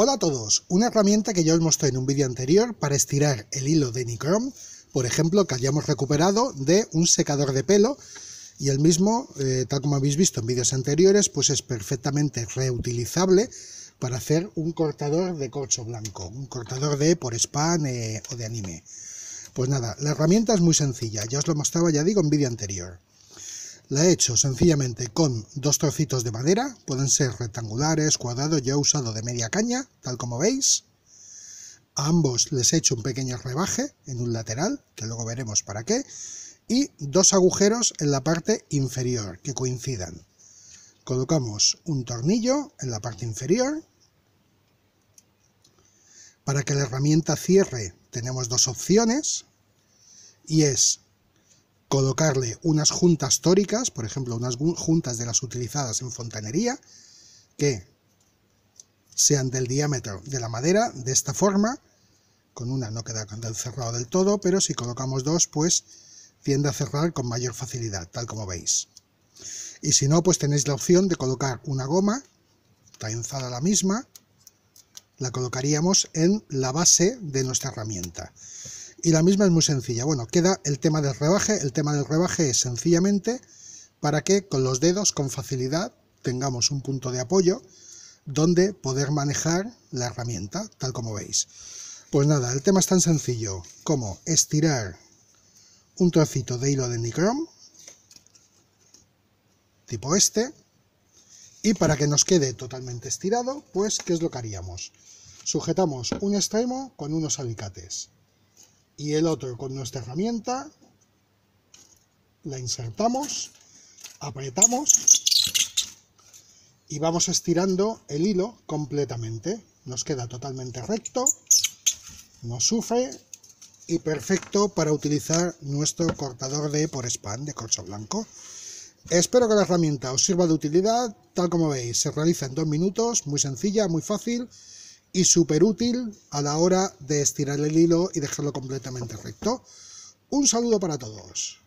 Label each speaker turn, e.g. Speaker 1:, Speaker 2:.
Speaker 1: Hola a todos, una herramienta que ya os mostré en un vídeo anterior para estirar el hilo de Nichrome, por ejemplo, que hayamos recuperado de un secador de pelo y el mismo, eh, tal como habéis visto en vídeos anteriores, pues es perfectamente reutilizable para hacer un cortador de corcho blanco, un cortador de por spam eh, o de anime. Pues nada, la herramienta es muy sencilla, ya os lo mostraba, ya digo, en vídeo anterior. La he hecho sencillamente con dos trocitos de madera, pueden ser rectangulares, cuadrados, yo he usado de media caña, tal como veis. A ambos les he hecho un pequeño rebaje en un lateral, que luego veremos para qué, y dos agujeros en la parte inferior, que coincidan. Colocamos un tornillo en la parte inferior. Para que la herramienta cierre tenemos dos opciones, y es colocarle unas juntas tóricas, por ejemplo, unas juntas de las utilizadas en fontanería, que sean del diámetro de la madera, de esta forma, con una no queda cerrado del todo, pero si colocamos dos, pues tiende a cerrar con mayor facilidad, tal como veis. Y si no, pues tenéis la opción de colocar una goma, trenzada la misma, la colocaríamos en la base de nuestra herramienta. Y la misma es muy sencilla. Bueno, queda el tema del rebaje. El tema del rebaje es sencillamente para que con los dedos, con facilidad, tengamos un punto de apoyo donde poder manejar la herramienta, tal como veis. Pues nada, el tema es tan sencillo como estirar un trocito de hilo de nicrom, tipo este, y para que nos quede totalmente estirado, pues, ¿qué es lo que haríamos? Sujetamos un extremo con unos alicates y el otro con nuestra herramienta, la insertamos, apretamos y vamos estirando el hilo completamente. Nos queda totalmente recto, no sufre y perfecto para utilizar nuestro cortador de por span de corcho blanco. Espero que la herramienta os sirva de utilidad, tal como veis, se realiza en dos minutos, muy sencilla, muy fácil y súper útil a la hora de estirar el hilo y dejarlo completamente recto. Un saludo para todos.